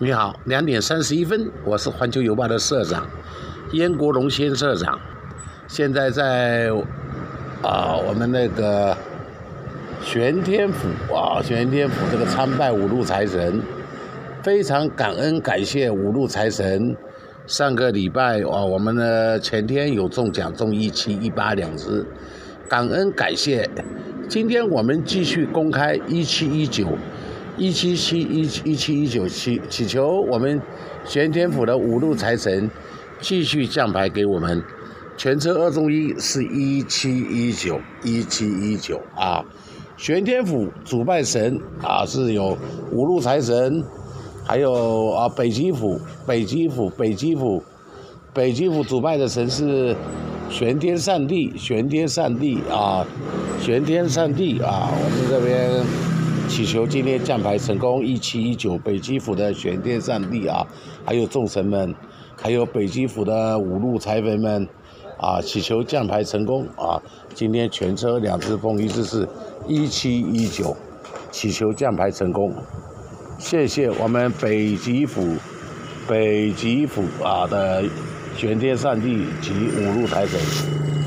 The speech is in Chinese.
你好，两点三十一分，我是环球邮报的社长燕国荣先社长，现在在啊我们那个玄天府啊玄天府这个参拜五路财神，非常感恩感谢五路财神，上个礼拜啊我们的前天有中奖中一七一八两只，感恩感谢，今天我们继续公开一七一九。一七七一一七一九七，祈求我们玄天府的五路财神继续降牌给我们。全车二中一是一七一九一七一九啊。玄天府主拜神啊是有五路财神，还有啊北极府北极府北极府北极府主拜的神是玄天上帝玄天上帝啊玄天上帝啊我们这边。祈求今天降牌成功，一七一九北极府的玄天上帝啊，还有众神们，还有北极府的五路财神们啊，祈求降牌成功啊！今天全车两只凤，一只是一七一九，祈求降牌成功。谢谢我们北极府北极府啊的玄天上帝及五路财神。